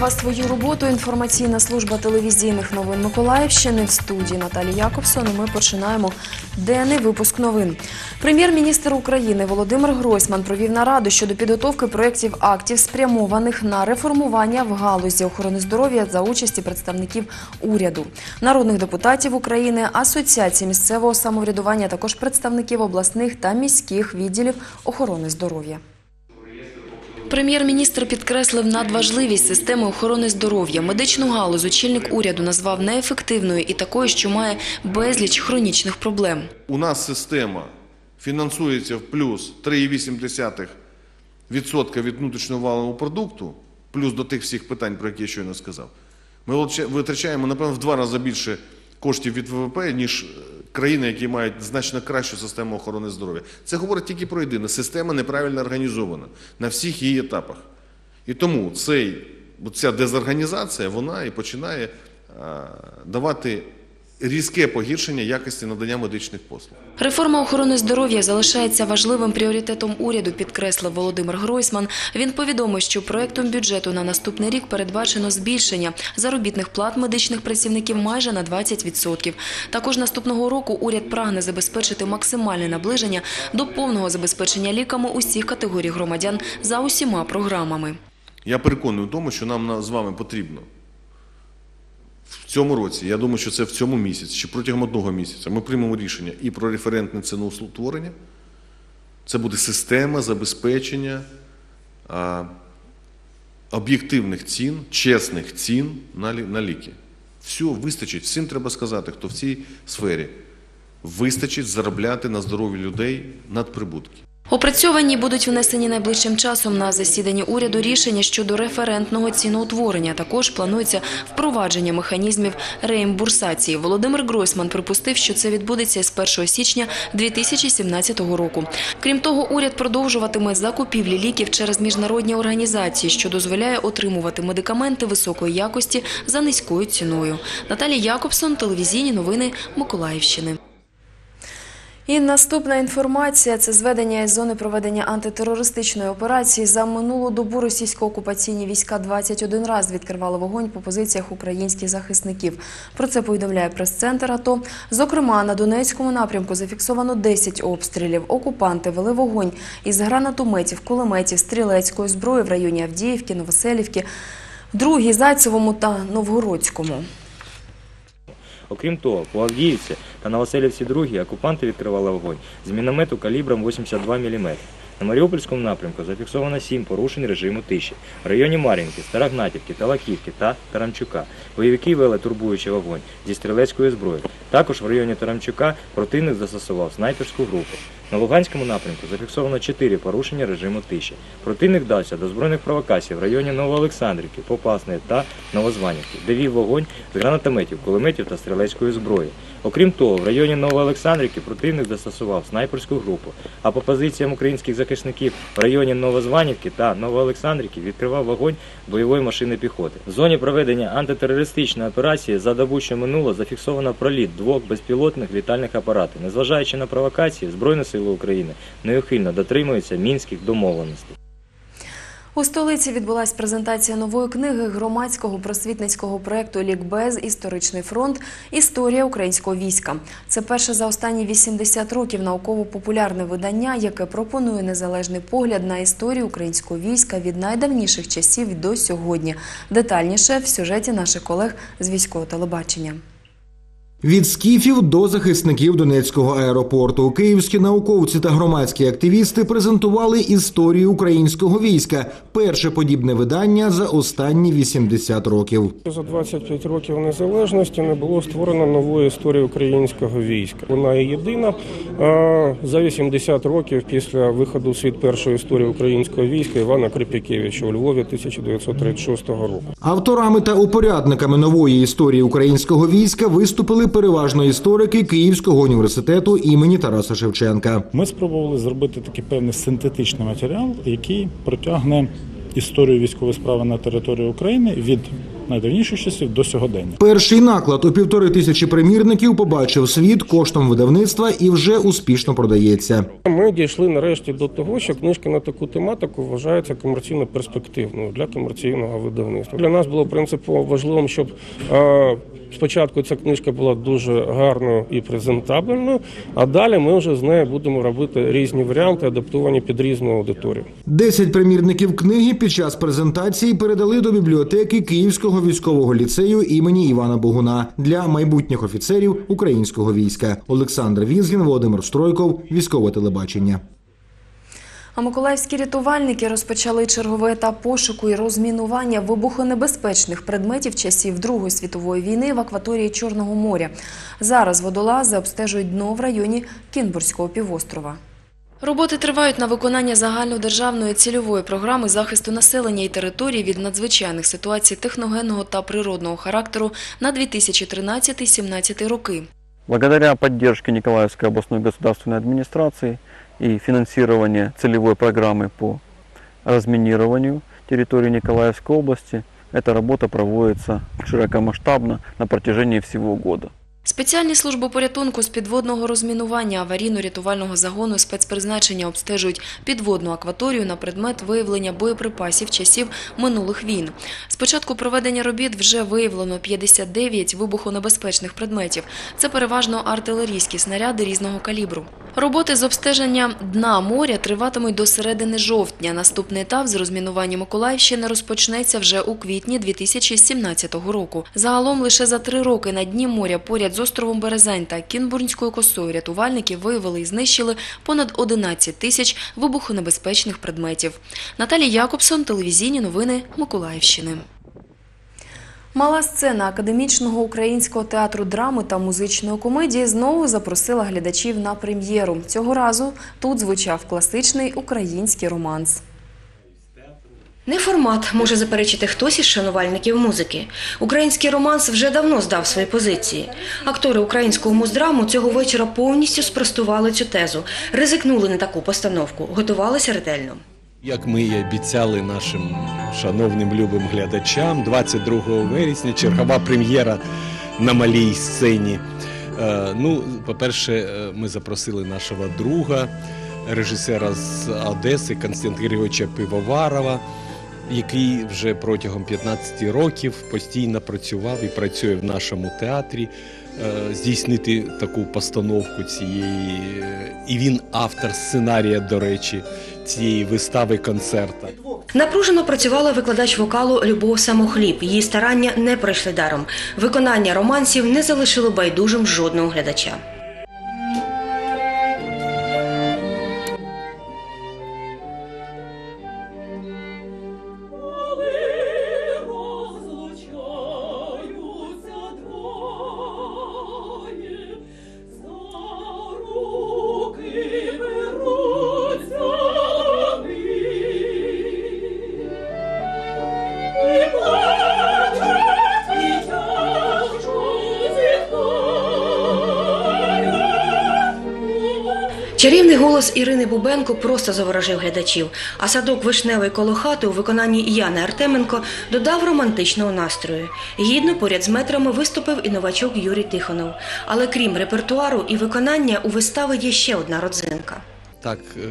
вас свою роботу. Інформаційна служба телевізійних новин Миколаївщини в студії Наталі Якобсон. Ми починаємо денний випуск новин. Прем'єр-міністр України Володимир Гройсман провів нараду щодо підготовки проєктів актів, спрямованих на реформування в галузі охорони здоров'я за участі представників уряду, народних депутатів України, асоціації місцевого самоврядування, також представників обласних та міських відділів охорони здоров'я. Прем'єр-міністр підкреслив надважливість системи охорони здоров'я. Медичну галузь очільник уряду назвав неефективною і такою, що має безліч хронічних проблем. У нас система фінансується в плюс 3,8% від внутрішнього валового продукту, плюс до тих всіх питань, про які я щойно сказав. Ми витрачаємо, напевно, в два рази більше коштів від ВВП, ніж е, країни, які мають значно кращу систему охорони здоров'я. Це говорить тільки про єдине. Система неправильно організована на всіх її етапах. І тому цей, ця дезорганізація, вона і починає давати різке погіршення якості надання медичних послуг. Реформа охорони здоров'я залишається важливим пріоритетом уряду, підкреслив Володимир Гройсман. Він повідомив, що проектом бюджету на наступний рік передбачено збільшення заробітних плат медичних працівників майже на 20%. Також наступного року уряд прагне забезпечити максимальне наближення до повного забезпечення ліками усіх категорій громадян за усіма програмами. Я переконаний в тому, що нам на- з вами потрібно цьому році, я думаю, що це в цьому місяці, чи протягом одного місяця, ми приймемо рішення і про референтне ціноутворення. Це буде система забезпечення об'єктивних цін, чесних цін на, ліки. Все, вистачить. Всім треба сказати, хто в цій сфері. Вистачить заробляти на здоров'я людей надприбутки. Опрацьовані будуть внесені найближчим часом на засіданні уряду рішення щодо референтного ціноутворення. Також планується впровадження механізмів реімбурсації. Володимир Гройсман припустив, що це відбудеться з 1 січня 2017 року. Крім того, уряд продовжуватиме закупівлі ліків через міжнародні організації, що дозволяє отримувати медикаменти високої якості за низькою ціною. Наталія Якобсон, телевізійні новини Миколаївщини. І наступна інформація – це зведення із зони проведення антитерористичної операції. За минулу добу російсько-окупаційні війська 21 раз відкривали вогонь по позиціях українських захисників. Про це повідомляє прес-центр АТО. Зокрема, на Донецькому напрямку зафіксовано 10 обстрілів. Окупанти вели вогонь із гранатометів, кулеметів, стрілецької зброї в районі Авдіївки, Новоселівки, Другій, Зайцевому та Новгородському. Окрім того, по Авдіївці та Новоселівці 2 окупанти відкривали вогонь з міномету калібром 82 мм. На Маріупольському напрямку зафіксовано 7 порушень режиму тиші. В районі Мар'їнки, Старогнатівки, Талаківки та Тарамчука бойовики вели турбуючий вогонь зі стрілецької зброї. Також в районі Тарамчука противник застосував снайперську групу. На Луганському напрямку зафіксовано 4 порушення режиму тиші. Противник вдався до збройних провокацій в районі Новоолександрівки, Попасної та Новозванівки, де вів вогонь з гранатометів, кулеметів та стрілецької зброї. Окрім того, в районі Новоолександрівки противник застосував снайперську групу, а по позиціям українських захисників в районі Новозванівки та Новоолександрівки відкривав вогонь бойової машини піхоти. В зоні проведення антитерористичної операції за добу, що минуло, зафіксовано проліт двох безпілотних літальних апаратів. Незважаючи на провокації, Збройні сили України неухильно дотримуються мінських домовленостей. У столиці відбулася презентація нової книги громадського просвітницького проєкту «Лікбез. Історичний фронт. Історія українського війська». Це перше за останні 80 років науково-популярне видання, яке пропонує незалежний погляд на історію українського війська від найдавніших часів до сьогодні. Детальніше в сюжеті наших колег з військового телебачення. Від скіфів до захисників Донецького аеропорту київські науковці та громадські активісти презентували історію українського війська. Перше подібне видання за останні 80 років. За 25 років незалежності не було створено нової історії українського війська. Вона є єдина за 80 років після виходу у світ першої історії українського війська Івана Крипякевича у Львові 1936 року. Авторами та упорядниками нової історії українського війська виступили переважно історики Київського університету імені Тараса Шевченка. Ми спробували зробити такий певний синтетичний матеріал, який протягне історію військової справи на території України від найдавніших часів до сьогодення. Перший наклад у півтори тисячі примірників побачив світ коштом видавництва і вже успішно продається. Ми дійшли нарешті до того, що книжка на таку тематику вважається комерційно перспективною для комерційного видавництва. Для нас було принципово важливим, щоб е, спочатку ця книжка була дуже гарною і презентабельною, а далі ми вже з нею будемо робити різні варіанти, адаптовані під різну аудиторію. Десять примірників книги під час презентації передали до бібліотеки Київського військового ліцею імені Івана Богуна для майбутніх офіцерів українського війська. Олександр Візгін, Володимир Стройков, військове телебачення. А миколаївські рятувальники розпочали черговий етап пошуку і розмінування вибухонебезпечних предметів часів Другої світової війни в акваторії Чорного моря. Зараз водолази обстежують дно в районі Кінбурзького півострова. Роботи тривають на виконання загальнодержавної цільової програми захисту населення і територій від надзвичайних ситуацій техногенного та природного характеру на 2013-2017 роки. Благодаря поддержке Николаевской областной государственной администрации и финансированию целевой программы по разминированию территории Николаевской области, эта работа проводится широкомасштабно на протяжении всего года. Спеціальні служби порятунку з підводного розмінування аварійно-рятувального загону спецпризначення обстежують підводну акваторію на предмет виявлення боєприпасів часів минулих війн. З початку проведення робіт вже виявлено 59 вибухонебезпечних предметів. Це переважно артилерійські снаряди різного калібру. Роботи з обстеження дна моря триватимуть до середини жовтня. Наступний етап з розмінування Миколаївщини розпочнеться вже у квітні 2017 року. Загалом лише за три роки на дні моря поряд з островом Березань та Кінбурнською косою рятувальники виявили і знищили понад 11 тисяч вибухонебезпечних предметів. Наталія Якобсон, телевізійні новини Миколаївщини. Мала сцена академічного українського театру драми та музичної комедії знову запросила глядачів на прем'єру. Цього разу тут звучав класичний український романс. Не формат може заперечити хтось із шанувальників музики. Український романс вже давно здав свої позиції. Актори українського муздраму цього вечора повністю спростували цю тезу, ризикнули на таку постановку, готувалися ретельно. Як ми і обіцяли нашим шановним любим глядачам, 22 вересня чергова прем'єра на малій сцені. Е, Ну, по-перше, е, ми запросили нашого друга, режисера з Одеси Константина Григорьовича Пивоварова, який вже протягом 15 років постійно працював і працює в нашому театрі. е, Здійснити таку постановку цієї, і він автор сценарія, до речі, цієї вистави концерта. Напружено працювала викладач вокалу Любов Самохліб. Її старання не пройшли даром. Виконання романсів не залишило байдужим жодного глядача. Голос Ірини Бубенко просто заворожив глядачів, а садок вишневий коло хати у виконанні Яни Артеменко додав романтичного настрою. Гідно поряд з метрами виступив і новачок Юрій Тихонов. Але крім репертуару і виконання, у вистави є ще одна родзинка. Так е,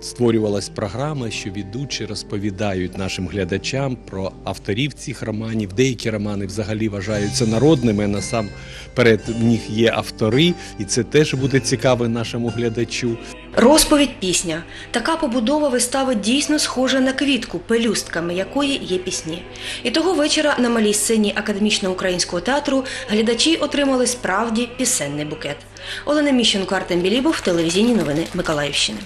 створювалась програма, що ведучі розповідають нашим глядачам про авторів цих романів. Деякі романи взагалі вважаються народними. Насамперед в них є автори, і це теж буде цікаво нашому глядачу. Розповідь пісня. Така побудова вистави дійсно схожа на квітку, пелюстками якої є пісні. І того вечора на малій сцені академічного українського театру глядачі отримали справді пісенний букет. Олена Міщенко, Артем Білібов, телевізійні новини Миколаївщини.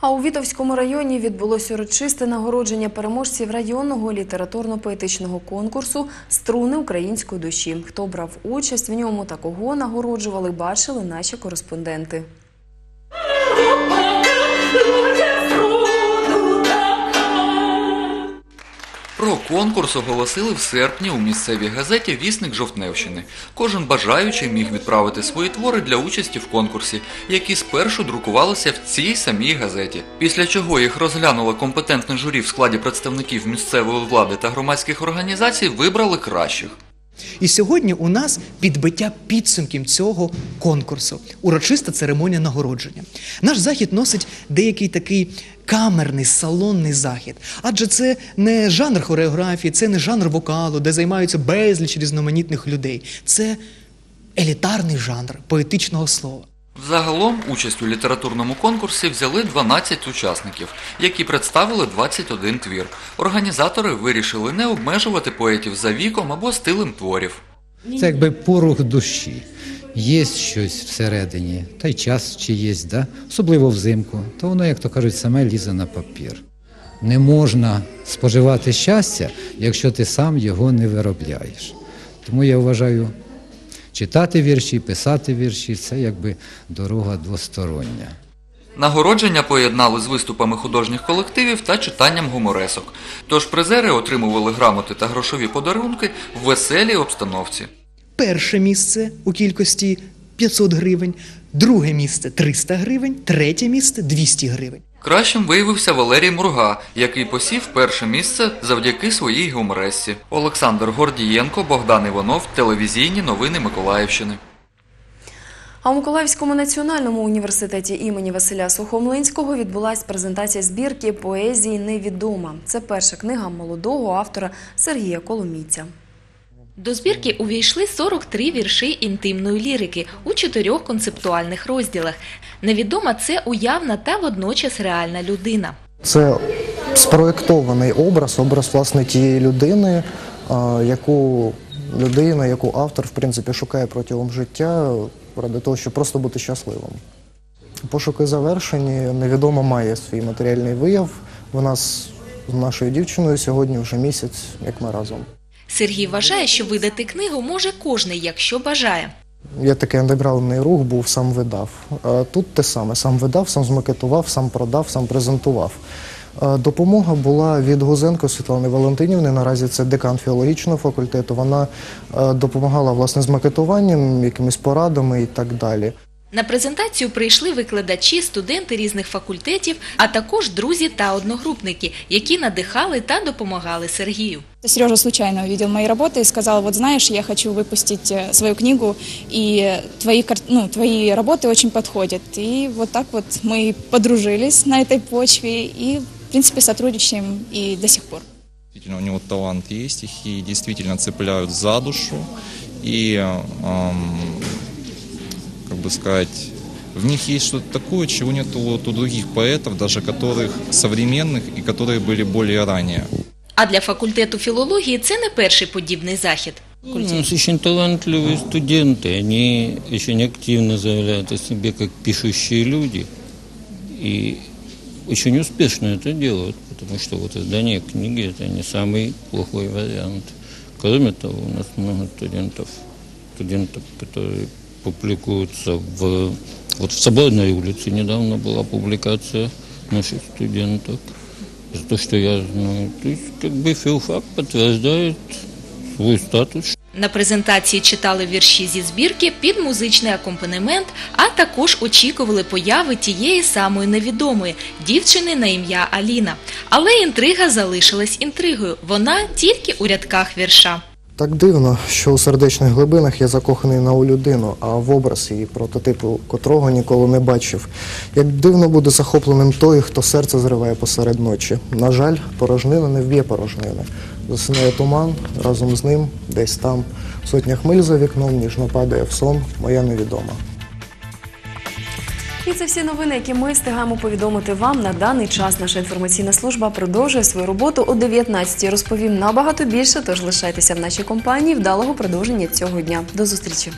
А у Вітовському районі відбулося урочисте нагородження переможців районного літературно-поетичного конкурсу Струни української душі. Хто брав участь в ньому та кого нагороджували, бачили наші кореспонденти. Про Конкурс оголосили в серпні у місцевій газеті Вісник Жовтневщини. Кожен бажаючий міг відправити свої твори для участі в конкурсі, які спершу друкувалися в цій самій газеті. Після чого їх розглянуло компетентне журі в складі представників місцевої влади та громадських організацій, вибрали кращих. І сьогодні у нас підбиття підсумків цього конкурсу, урочиста церемонія нагородження. Наш захід носить деякий такий камерний, салонний захід. Адже це не жанр хореографії, це не жанр вокалу, де займаються безліч різноманітних людей. Це елітарний жанр поетичного слова. Загалом участь у літературному конкурсі взяли 12 учасників, які представили 21 твір. Організатори вирішили не обмежувати поетів за віком або стилем творів. Це якби порух душі. Є щось всередині, та й час чи є, да? особливо взимку, то воно, як то кажуть, саме лізе на папір. Не можна споживати щастя, якщо ти сам його не виробляєш. Тому я вважаю, читати вірші, писати вірші це якби дорога двостороння. Нагородження поєднали з виступами художніх колективів та читанням гуморесок. Тож призери отримували грамоти та грошові подарунки в веселій обстановці. Перше місце у кількості 500 гривень, друге місце 300 гривень, третє місце 200 гривень. Кращим виявився Валерій Мурга, який посів перше місце завдяки своїй гуморесці. Олександр Гордієнко, Богдан Іванов, телевізійні новини Миколаївщини. А у Миколаївському національному університеті імені Василя Сухомлинського відбулась презентація збірки поезії Невідома. Це перша книга молодого автора Сергія Коломійця. До збірки увійшли 43 вірші інтимної лірики у чотирьох концептуальних розділах. Невідома це уявна та водночас реальна людина. Це спроєктований образ, образ власне тієї людини, яку людина, яку автор в принципі шукає протягом життя ради того, щоб просто бути щасливим. Пошуки завершені, невідомо має свій матеріальний вияв. Нас з нашою дівчиною сьогодні вже місяць, як ми разом. Сергій вважає, що видати книгу може кожний, якщо бажає. Є такий андеграундний рух, був сам видав. Тут те саме: сам видав, сам змакетував, сам продав, сам презентував. Допомога була від Гузенко Світлани Валентинівни. Наразі це декан філологічного факультету. Вона е, допомагала власне з макетуванням, якимись порадами і так далі. На презентацію прийшли викладачі, студенти різних факультетів, а також друзі та одногрупники, які надихали та допомагали Сергію. Сережа случайно увидел мои работы и сказал, вот знаешь, я хочу выпустить э, свою книгу, и твои, кар- ну, твои работы очень подходят. И вот так вот мы подружились на этой почве и, в принципе, сотрудничаем и до сих пор. Действительно, у него талант есть, стихи действительно цепляют за душу. И, эм, как бы сказать, в них есть что-то такое, чего нет вот у других поэтов, даже которых современных и которые были более ранее. А для факультету філології це не перший подібний захід. У нас очень талантливые студенты, они очень активно заявляют о себе как пишущие люди и очень успешно это делают, потому что вот издание книги это не самый плохой вариант. Кроме того, у нас много студентов, студентов, которые публикуются в вот в Соборной улице недавно была публикация наших студентов. За то, что я знаю. То есть как бы филфак подтверждает свой статус. На презентації читали вірші зі збірки під музичний акомпанемент, а також очікували появи тієї самої невідомої дівчини на ім'я Аліна. Але інтрига залишилась інтригою. Вона тільки у рядках вірша. Так дивно, що у сердечних глибинах я закоханий на у людину, а в образ її прототипу котрого ніколи не бачив. Як дивно буде захопленим той, хто серце зриває посеред ночі. На жаль, порожнина не вб'є порожнини. Засинає туман, разом з ним, десь там, сотня хмиль за вікном, ніжно падає в сон, моя невідома. І це всі новини, які ми встигаємо повідомити вам на даний час. Наша інформаційна служба продовжує свою роботу о 19-й. Розповім набагато більше, тож лишайтеся в нашій компанії. Вдалого продовження цього дня. До зустрічі.